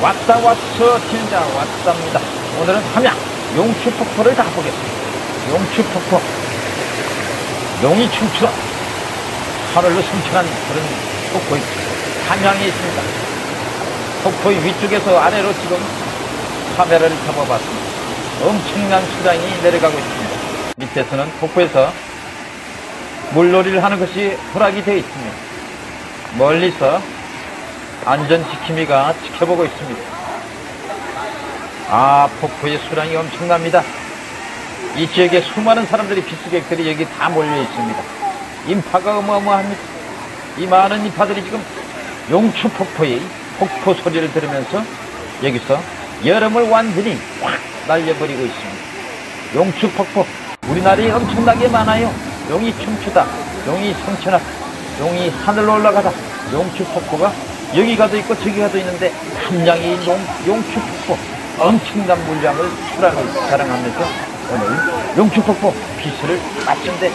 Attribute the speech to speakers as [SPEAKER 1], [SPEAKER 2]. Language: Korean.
[SPEAKER 1] 왔다 왔어 진짜 왔답니다. 오늘은 함양 용추폭포를 가보겠습니다. 용추폭포 용이 춤추다 하늘로 승천한 그런 폭포이 함양에 있습니다. 폭포의 위쪽에서 아래로 지금 카메라를 잡아봤습니다. 엄청난 수량이 내려가고 있습니다. 밑에서는 폭포에서 물놀이를 하는 것이 허락이 되어 있습니다. 멀리서 안전지킴이가 지켜보고 있습니다. 아, 폭포의 수량이 엄청납니다. 이 지역에 수많은 사람들이 비수객들이 여기 다 몰려 있습니다. 인파가 어마어마합니다. 이 많은 인파들이 지금 용추 폭포의 폭포 소리를 들으면서 여기서 여름을 완전히 확 날려버리고 있습니다. 용추 폭포 우리나라에 엄청나게 많아요. 용이 춤추다, 용이 성천하다, 용이 하늘로 올라가다, 용추 폭포가 여기 가도 있고 저기 가도 있는데 함량이 용, 용추 폭포 엄청난 물량을 수량을 자랑하면서 오늘 용추 폭포 비수를 마친데